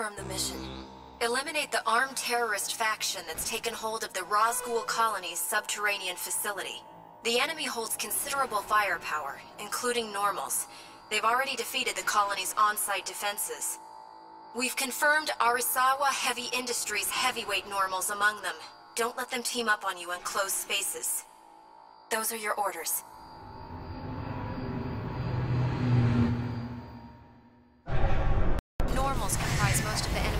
confirm the mission. Eliminate the armed terrorist faction that's taken hold of the Rosgul colony's subterranean facility. The enemy holds considerable firepower, including normals. They've already defeated the colony's on-site defenses. We've confirmed Arisaka Heavy Industries heavyweight normals among them. Don't let them team up on you in closed spaces. Those are your orders. Comprise most of the enemy's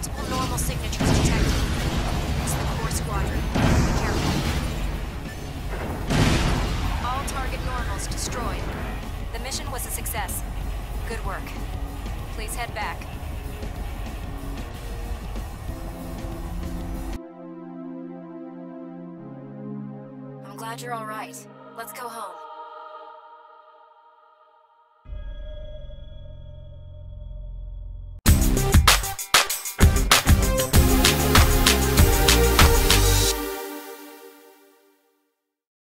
Multiple normal signatures detected. It's the core squadron. Be careful. All target normals destroyed. The mission was a success. Good work. Please head back. I'm glad you're all right. Let's go home.